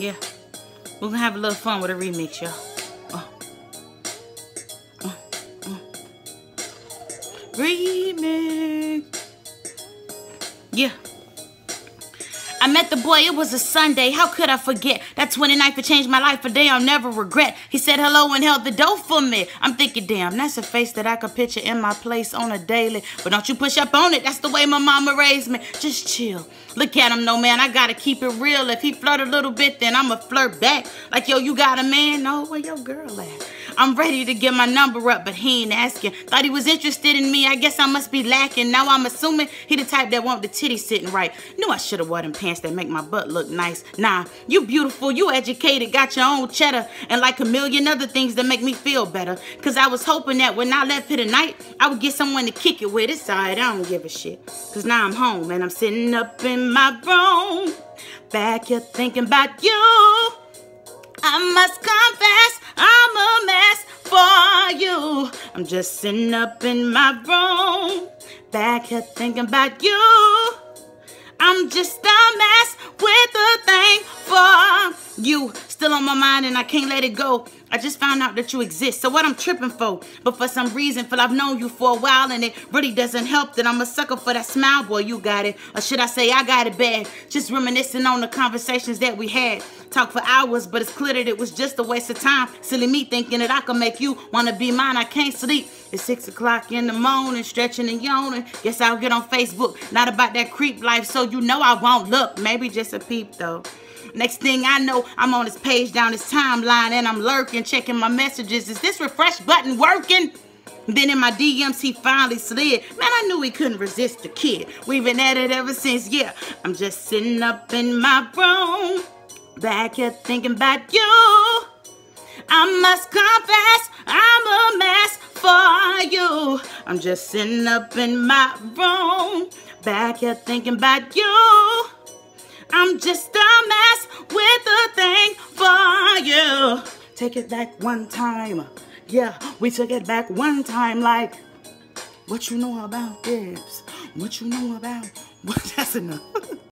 Yeah. We're gonna have a little fun with a remix, y'all. Uh. Uh. Uh. Remix. Yeah. I met the boy, it was a Sunday. How could I forget? That 29th to changed my life, a day I'll never regret. He said hello and held the door for me. I'm thinking, damn, that's a face that I could picture in my place on a daily. But don't you push up on it, that's the way my mama raised me. Just chill. Look at him, no man, I gotta keep it real. If he flirt a little bit, then I'ma flirt back. Like, yo, you got a man? No, where your girl at? I'm ready to get my number up, but he ain't asking. Thought he was interested in me, I guess I must be lacking. Now I'm assuming he the type that want the titty sitting right. Knew I should've wore them pants that make my butt look nice. Nah, you beautiful, you educated, got your own cheddar, and like a million other things that make me feel better. Cause I was hoping that when I left here tonight, I would get someone to kick it with. It's alright, I don't give a shit. Cause now I'm home and I'm sitting up in my room. Back here thinking about you. I must confess, I'm a mess for you. I'm just sitting up in my room, back here thinking about you. I'm just a mess with a thing for you. Still on my mind and I can't let it go. I just found out that you exist. So what I'm tripping for? But for some reason, feel I've known you for a while and it really doesn't help that I'm a sucker for that smile, boy. You got it. Or should I say I got it bad? Just reminiscing on the conversations that we had. Talk for hours, but it's clear that it was just a waste of time. Silly me thinking that I could make you wanna be mine. I can't sleep. It's six o'clock in the morning, stretching and yawning. Guess I'll get on Facebook. Not about that creep life, so you know I won't look. Maybe just a peep though. Next thing I know, I'm on his page down his timeline and I'm lurking, checking my messages. Is this refresh button working? Then in my DMs, he finally slid. Man, I knew he couldn't resist the kid. We've been at it ever since, yeah. I'm just sitting up in my room, back here thinking about you. I must confess, I'm a mess for you. I'm just sitting up in my room, back here thinking about you. I'm just a mess with a thing for you. Take it back one time. Yeah, we took it back one time like, what you know about this? What you know about, what, that's enough.